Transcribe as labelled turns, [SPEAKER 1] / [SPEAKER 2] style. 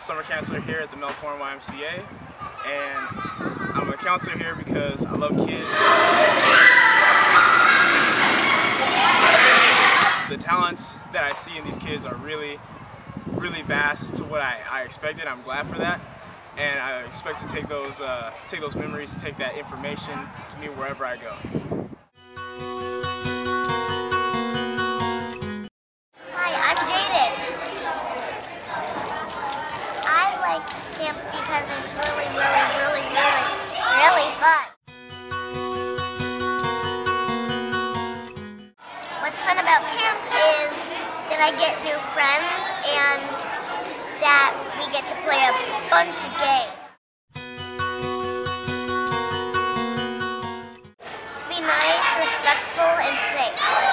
[SPEAKER 1] summer counselor here at the Mel Korum YMCA, and I'm a counselor here because I love kids. The talents that I see in these kids are really, really vast to what I, I expected. I'm glad for that, and I expect to take those, uh, take those memories, take that information to me wherever I go.
[SPEAKER 2] because it's really, really, really, really, really fun. What's fun about camp is that I get new friends and that we get to play a bunch of games. To be nice, respectful, and safe.